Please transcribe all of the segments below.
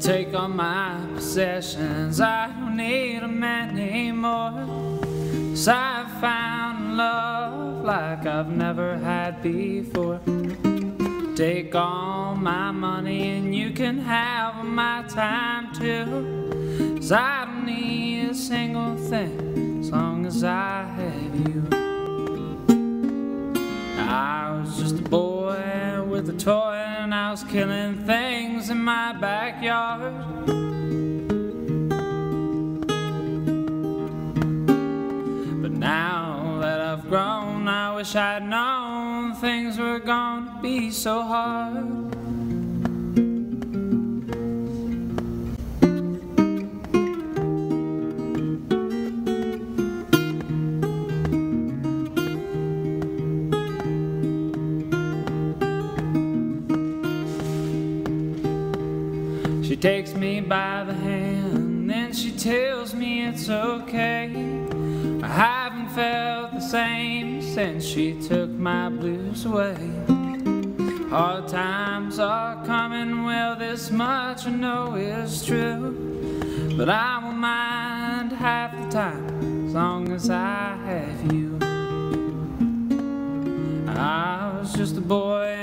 take all my possessions. I don't need a man anymore. Cause I found love like I've never had before. Take all my money and you can have my time too. Cause I don't need a single thing as long as I have you. I was just a boy with a toy and I was killing things in my backyard. But now that I've grown, I wish I'd known things were gonna be so hard. She takes me by the hand, then she tells me it's okay. I haven't felt the same since she took my blues away. Hard times are coming, well, this much I know is true. But I won't mind half the time as long as I have you. I was just a boy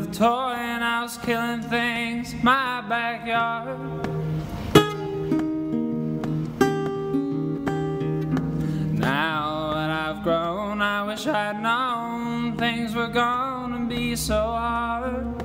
with a toy and I was killing things in my backyard. Now that I've grown, I wish I'd known things were gonna be so hard.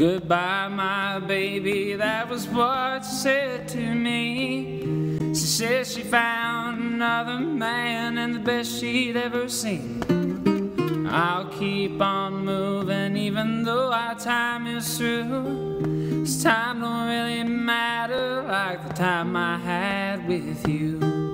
Goodbye, my baby. That was what she said to me. She said she found another man and the best she'd ever seen. I'll keep on moving even though our time is through. This time don't really matter like the time I had with you.